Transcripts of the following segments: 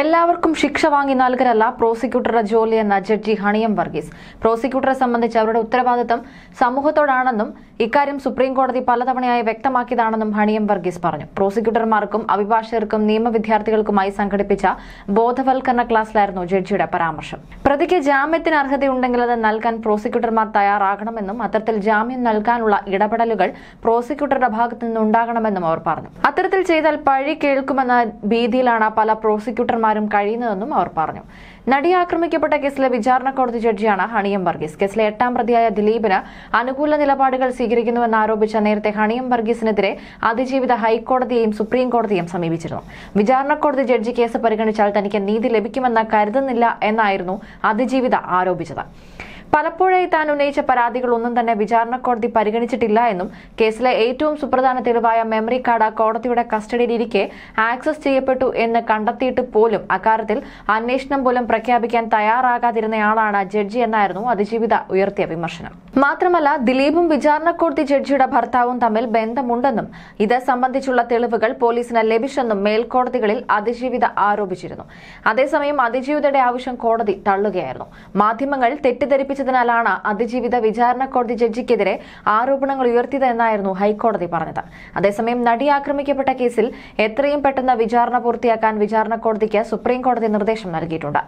എല്ലാവർക്കും ശിക്ഷ വാങ്ങി നൽകലല്ല പ്രോസിക്യൂട്ടറുടെ ജോലിയെന്ന ജഡ്ജി ഹണിയം വർഗീസ്. പ്രോസിക്യൂട്ടറെ സംബന്ധിച്ച് അവരുടെ ഉത്തരവാദിത്തം സമൂഹത്തോടാണെന്നും ഇക്കാര്യം സുപ്രീം കോടതി പലതവണയായി വ്യക്തമാക്കിയതാണെന്നും ഹണിയം വർഗീസ് പറഞ്ഞു. പ്രോസിക്യൂട്ടർമാർക്കും അഭിഭാഷകർക്കും നിയമവിദ്യാർത്ഥികൾക്കുമായി സംഘടിപ്പിച്ച ബോധവൽക്കരണ ക്ലാസ്സിലായിരുന്നു ജഡ്ജിയുടെ പരാമർശം. പ്രതിക്ക് ജാമ്യത്തിന് അർഹതയുണ്ടെങ്കിൽ അത് നൽകാൻ പ്രോസിക്യൂട്ടർമാർ തയ്യാറാകണമെന്നും അത്തരത്തിൽ ജാമ്യം നൽകാനുള്ള ഇടപെടലുകൾ പ്രോസിക്യൂട്ടറുടെ ഭാഗത്തു നിന്നുണ്ടാകണമെന്നും അവർ പറഞ്ഞു. അത്തരത്തിൽ ചെയ്താൽ പഴി കേൾക്കുമെന്ന ഭീതിയിലാണ് പല പ്രോസിക്യൂട്ടർമാരും കഴിയുന്നതെന്നും അവർ പറഞ്ഞു. നടി ആക്രമിക്കപ്പെട്ട കേസിലെ വിചാരണ കോടതി ജഡ്ജിയാണ് ഹണിയം വർഗീസ്. കേസിലെ എട്ടാം പ്രതിയായ ദിലീപിന് അനുകൂല നിലപാടുകൾ സ്വീകരിക്കുന്നുവെന്ന് ആരോപിച്ച നേരത്തെ ഹണിയം വർഗീസിനെതിരെ അതിജീവിത ഹൈക്കോടതിയെയും സുപ്രീം കോടതിയും സമീപിച്ചിരുന്നു. വിചാരണ കോടതി ജഡ്ജി കേസ് പരിഗണിച്ചാൽ തനിക്ക് നീതി ലഭിക്കുമെന്ന് കരുതുന്നില്ല എന്നായിരുന്നു അതിജീവിത ആരോപിച്ചത്. പലപ്പോഴായി താൻ ഉന്നയിച്ച പരാതികൾ ഒന്നും തന്നെ വിചാരണ കോടതി പരിഗണിച്ചിട്ടില്ല എന്നും കേസിലെ ഏറ്റവും സുപ്രധാന തെളിവായ മെമ്മറി കാർഡ് കോടതിയുടെ കസ്റ്റഡിയിലിരിക്കെ ആക്സസ് ചെയ്യപ്പെട്ടു എന്ന് കണ്ടെത്തിയിട്ട് പോലും അക്കാര്യത്തിൽ അന്വേഷണം പോലും പ്രഖ്യാപിക്കാൻ തയ്യാറാകാതിരുന്നയാളാണ് ജഡ്ജി എന്നായിരുന്നു അതിജീവിത ഉയർത്തിയ വിമർശനം. മാത്രമല്ല ദിലീപും വിചാരണ കോടതി ജഡ്ജിയുടെ ഭർത്താവും തമ്മിൽ ബന്ധമുണ്ടെന്നും ഇത് സംബന്ധിച്ചുള്ള തെളിവുകൾ പോലീസിന് ലഭിച്ചെന്നും മേൽക്കോടതികളിൽ അതിജീവിത ആരോപിച്ചിരുന്നു. അതേസമയം അതിജീവിതയുടെ ആവശ്യം കോടതി തള്ളുകയായിരുന്നു. മാധ്യമങ്ങൾ തെറ്റിദ്ധരിപ്പിച്ചതിനാലാണ് അതിജീവിത വിചാരണ കോടതി ജഡ്ജിക്കെതിരെ ആരോപണങ്ങൾ ഉയർത്തിയതെന്നായിരുന്നു ഹൈക്കോടതി പറഞ്ഞത്. അതേസമയം നടി ആക്രമിക്കപ്പെട്ട കേസിൽ എത്രയും പെട്ടെന്ന് വിചാരണ പൂർത്തിയാക്കാൻ വിചാരണ കോടതിക്ക് സുപ്രീം കോടതി നിർദ്ദേശം നൽകിയിട്ടുണ്ട്.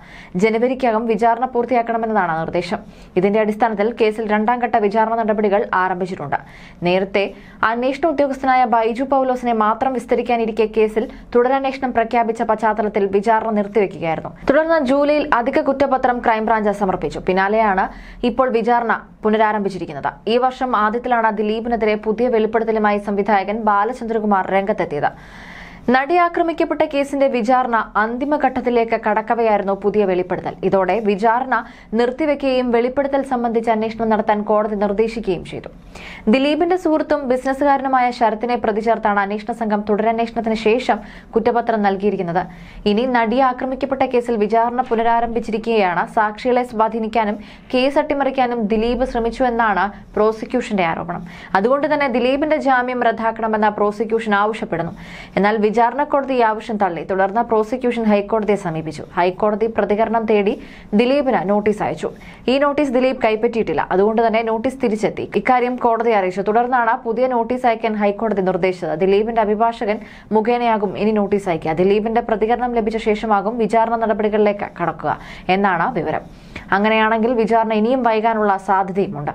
ജനുവരിക്കകം വിചാരണ പൂർത്തിയാക്കണമെന്നതാണ് നിർദ്ദേശം. ഇതിന്റെ അടിസ്ഥാനത്തിൽ കേസിൽ രണ്ടാം ഘട്ട വിചാരണ നടപടികൾ ആരംഭിച്ചിട്ടുണ്ട്. നേരത്തെ അന്വേഷണ ഉദ്യോഗസ്ഥനായ ബൈജു പൌലോസിനെ മാത്രം വിസ്തരിക്കാനിരിക്കെ കേസിൽ തുടരന്വേഷണം പ്രഖ്യാപിച്ച പശ്ചാത്തലത്തിൽ വിചാരണ നിർത്തിവെക്കുകയായിരുന്നു. തുടർന്ന് ജൂലൈയിൽ അധിക കുറ്റപത്രം ക്രൈംബ്രാഞ്ച് സമർപ്പിച്ചു. പിന്നാലെയാണ് ഇപ്പോൾ വിചാരണ പുനരാരംഭിച്ചിരിക്കുന്നത്. ഈ വർഷം ആദ്യത്തിലാണ് ദിലീപിനെതിരെ പുതിയ വെളിപ്പെടുത്തലുമായി സംവിധായകൻ ബാലചന്ദ്രകുമാർ രംഗത്തെത്തിയത്. നടി ആക്രമിക്കപ്പെട്ട കേസിന്റെ വിചാരണ അന്തിമഘട്ടത്തിലേക്ക് കടക്കവെയായിരുന്നു പുതിയ വെളിപ്പെടുത്തൽ. ഇതോടെ വിചാരണ നിർത്തിവെക്കുകയും വെളിപ്പെടുത്തൽ സംബന്ധിച്ച് അന്വേഷണം നടത്താൻ കോടതി നിർദ്ദേശിക്കുകയും ചെയ്തു. ദിലീപിന്റെ സുഹൃത്തും ബിസിനസ്സുകാരനുമായ ശരത്തിനെ പ്രതിചേർത്താണ് അന്വേഷണ സംഘം തുടരന്വേഷണത്തിന് ശേഷം കുറ്റപത്രം നൽകിയിരിക്കുന്നത്. ഇനി നടി ആക്രമിക്കപ്പെട്ട കേസിൽ വിചാരണ പുനരാരംഭിച്ചിരിക്കുകയാണ്. സാക്ഷികളെ സ്വാധീനിക്കാനും കേസ് അട്ടിമറിക്കാനും ദിലീപ് ശ്രമിച്ചുവെന്നാണ് പ്രോസിക്യൂഷന്റെ ആരോപണം. അതുകൊണ്ട് തന്നെ ദിലീപിന്റെ ജാമ്യം റദ്ദാക്കണമെന്ന് പ്രോസിക്യൂഷൻ ആവശ്യപ്പെടുന്നു. എന്നാൽ വിചാരണ കോടതി ആവശ്യം തള്ളി. തുടർന്ന് പ്രോസിക്യൂഷൻ ഹൈക്കോടതിയെ സമീപിച്ചു. ഹൈക്കോടതി പ്രതികരണം തേടി ദിലീപിന് നോട്ടീസ് അയച്ചു. ഈ നോട്ടീസ് ദിലീപ് കൈപ്പറ്റിയിട്ടില്ല. അതുകൊണ്ട് തന്നെ നോട്ടീസ് തിരിച്ചെത്തി. ഇക്കാര്യം കോടതി അറിയിച്ചു. തുടർന്നാണ് പുതിയ നോട്ടീസ് അയക്കാൻ ഹൈക്കോടതി നിർദ്ദേശിച്ചത്. ദിലീപിന്റെ അഭിഭാഷകൻ മുഖേനയാകും ഇനി നോട്ടീസ് അയക്കുക. ദിലീപിന്റെ പ്രതികരണം ലഭിച്ച ശേഷമാകും വിചാരണ നടപടികളിലേക്ക് കടക്കുക എന്നാണ് വിവരം. അങ്ങനെയാണെങ്കിൽ വിചാരണ ഇനിയും വൈകാനുള്ള സാധ്യതയുമുണ്ട്.